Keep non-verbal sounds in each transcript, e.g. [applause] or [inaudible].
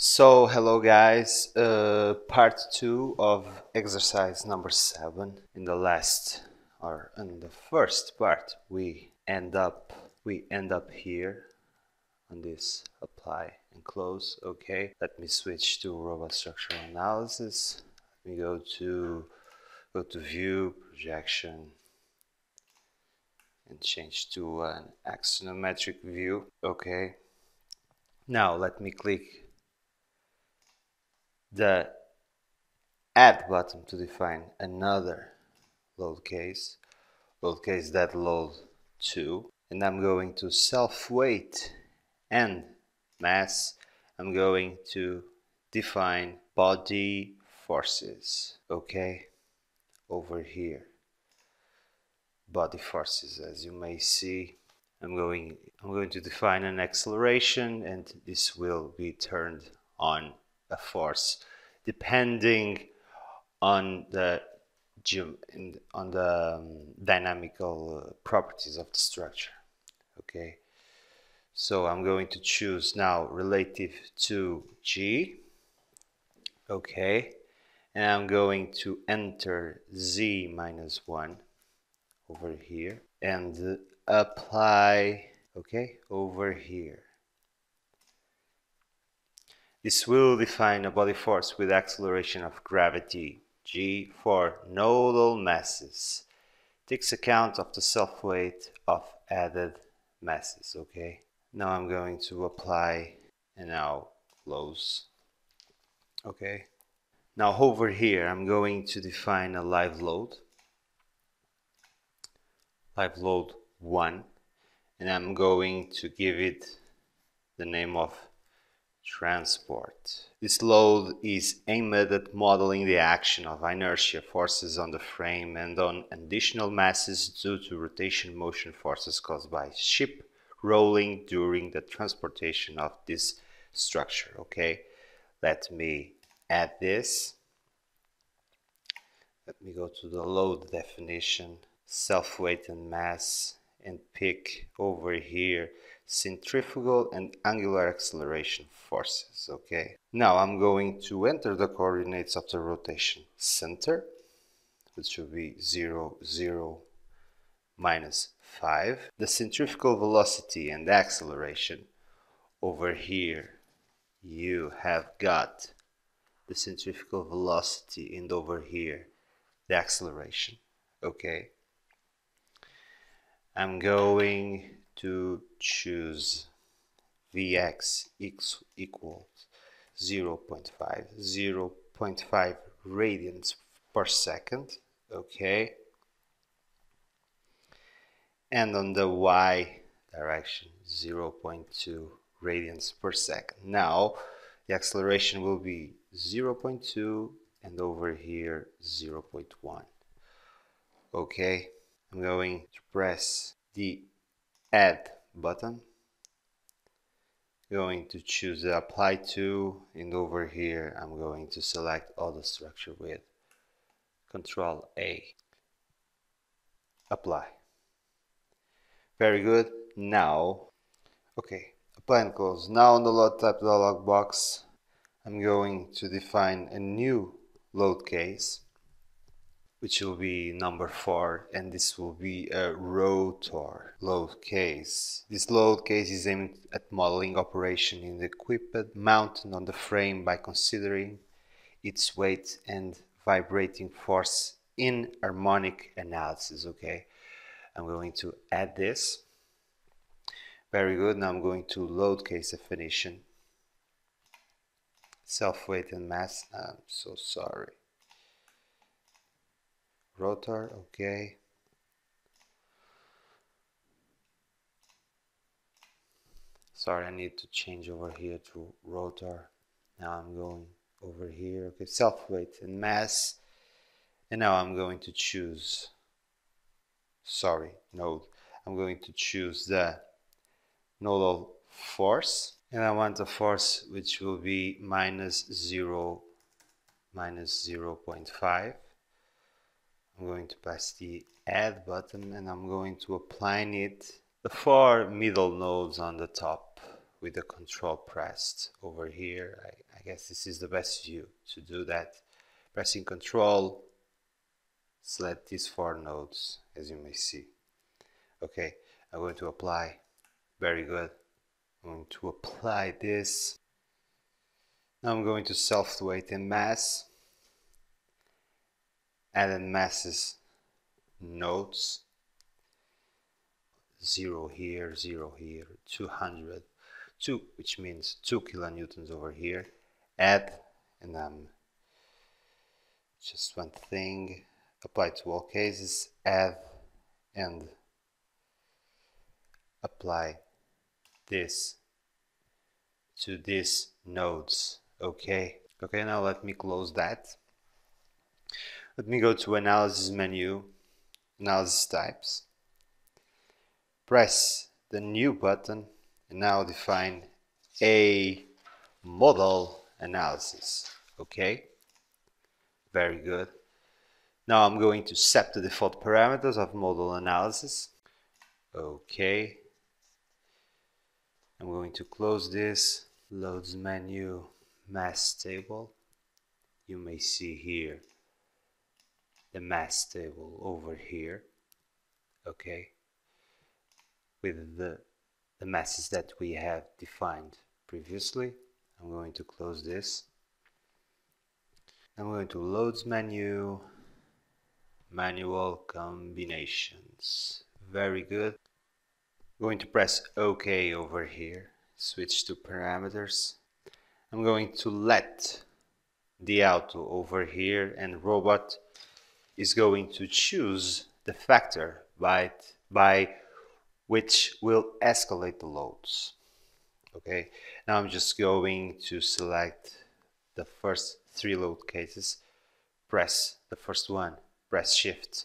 So, hello guys, uh, part two of exercise number seven. In the last or in the first part, we end up we end up here on this apply and close. Okay, let me switch to robot structural analysis. Let me go to go to view projection and change to an axonometric view. Okay. Now let me click the add button to define another load case, load case that load 2 and I'm going to self weight and mass. I'm going to define body forces okay? Over here. Body forces as you may see. I'm going I'm going to define an acceleration and this will be turned on force depending on the on the um, dynamical uh, properties of the structure okay? So I'm going to choose now relative to G okay? And I'm going to enter Z minus 1 over here and apply okay over here this will define a body force with acceleration of gravity g for nodal masses. Takes account of the self-weight of added masses, okay? Now I'm going to apply and now close. Okay. Now over here I'm going to define a live load. Live load 1 and I'm going to give it the name of transport. This load is aimed at modeling the action of inertia forces on the frame and on additional masses due to rotation motion forces caused by ship rolling during the transportation of this structure. Okay, let me add this. Let me go to the load definition, self-weight and mass and pick over here centrifugal and angular acceleration forces okay? Now I'm going to enter the coordinates of the rotation center which will be 0 0 minus 5 the centrifugal velocity and acceleration over here you have got the centrifugal velocity and over here the acceleration okay? I'm going to choose Vx x equals 0 0.5, 0 0.5 radians per second, okay? And on the y direction, 0 0.2 radians per second. Now, the acceleration will be 0 0.2 and over here 0 0.1. Okay, I'm going to press the add button. Going to choose the apply to and over here I'm going to select all the structure with control A. Apply. Very good. Now okay apply and close. Now on the load type dialog box I'm going to define a new load case which will be number four and this will be a rotor load case. This load case is aimed at modeling operation in the equipment mounted on the frame by considering its weight and vibrating force in harmonic analysis okay? I'm going to add this. Very good. Now I'm going to load case definition. Self weight and mass. I'm so sorry rotor okay. Sorry I need to change over here to rotor now I'm going over here. Okay self weight and mass. And now I'm going to choose. Sorry node. I'm going to choose the nodal force. And I want a force which will be minus 0 minus 0 0.5 I'm going to press the add button and I'm going to apply it the four middle nodes on the top with the control pressed over here. I, I guess this is the best view to do that. Pressing control, select these four nodes as you may see. Okay, I'm going to apply. Very good. I'm going to apply this. Now I'm going to self weight and mass. Add in masses nodes. Zero here, zero here, 200, two, which means two kilonewtons over here. Add, and um, just one thing, apply to all cases, add, and apply this to these nodes okay okay now let me close that let me go to analysis menu analysis types. Press the new button and now define a modal analysis. Okay? Very good. Now I'm going to set the default parameters of modal analysis. Okay. I'm going to close this loads menu mass table. You may see here the mass table over here okay with the the masses that we have defined previously. I'm going to close this. I'm going to loads menu manual combinations. Very good. Going to press OK over here switch to parameters. I'm going to let the auto over here and robot is going to choose the factor by, by which will escalate the loads okay now I'm just going to select the first three load cases press the first one press shift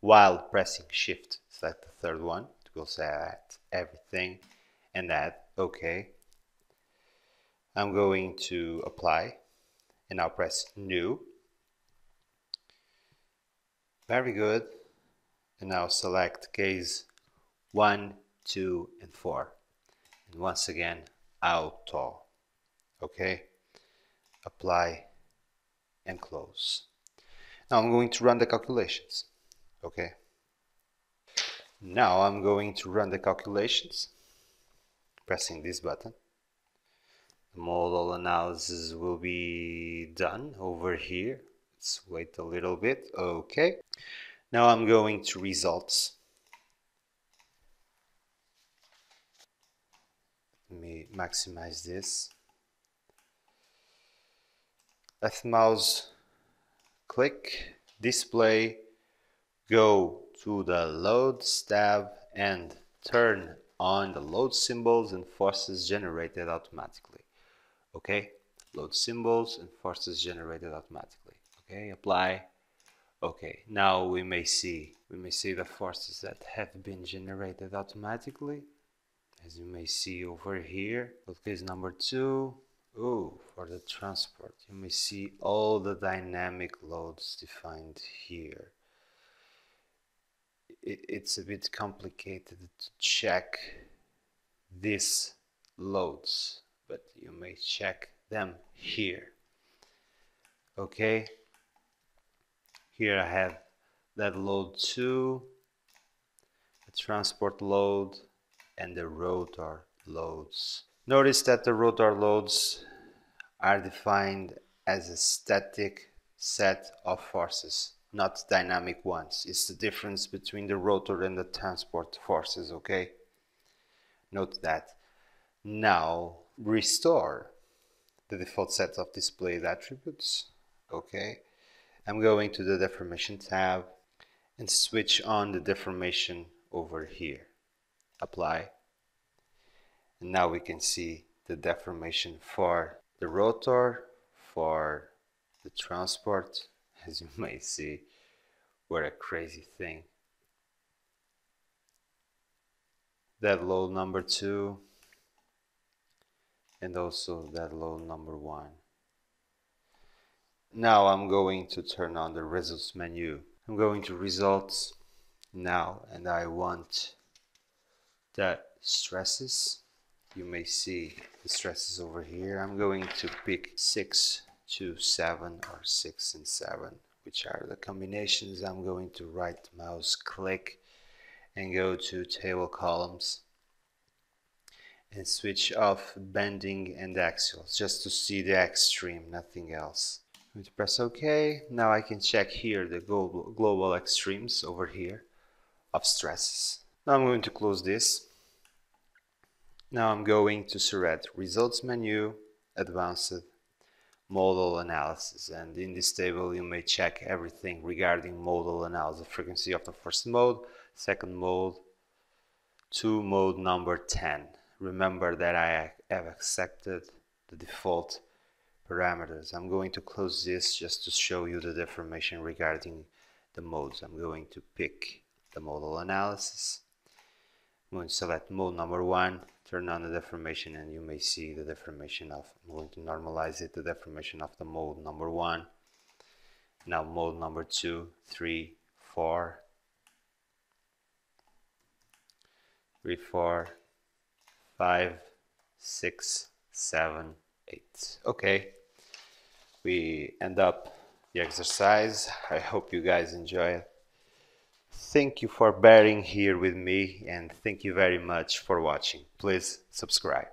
while pressing shift select the third one we'll select everything and add OK. I'm going to apply and now press new. Very good. And now select case 1, 2 and 4. And once again auto. Okay. Apply and close. Now I'm going to run the calculations. Okay. Now I'm going to run the calculations, pressing this button. The modal analysis will be done over here. Let's wait a little bit. Okay. Now I'm going to results. Let me maximize this. Left mouse click, display, go to the loads tab and turn on the load symbols and forces generated automatically okay load symbols and forces generated automatically okay apply. Okay now we may see we may see the forces that have been generated automatically. As you may see over here load case number two. Oh, for the transport. You may see all the dynamic loads defined here. It, it's a bit complicated to check these loads but you may check them here. Okay here I have that load 2 the transport load and the rotor loads notice that the rotor loads are defined as a static set of forces not dynamic ones. It's the difference between the rotor and the transport forces, okay? Note that. Now, restore the default set of displayed attributes, okay? I'm going to the deformation tab and switch on the deformation over here. Apply. And now we can see the deformation for the rotor, for the transport, as you [laughs] may see. What a crazy thing. That load number two and also that load number one. Now I'm going to turn on the results menu. I'm going to results now and I want the stresses you may see the stresses over here. I'm going to pick 6 to 7 or 6 and 7 which are the combinations. I'm going to right mouse click and go to table columns and switch off bending and axials just to see the extreme, nothing else. I'm going to press OK. Now I can check here the global, global extremes over here of stresses. Now I'm going to close this. Now I'm going to select Results menu, Advanced Modal Analysis and in this table you may check everything regarding modal analysis. Frequency of the first mode, second mode, to mode number 10. Remember that I have accepted the default parameters. I'm going to close this just to show you the deformation regarding the modes. I'm going to pick the modal analysis. I'm going to select mode number one, turn on the deformation and you may see the deformation of, I'm going to normalize it, the deformation of the mode number one. Now mode number two, three, four, three, four, five, six, seven, eight. Okay, we end up the exercise. I hope you guys enjoy it. Thank you for bearing here with me and thank you very much for watching. Please subscribe.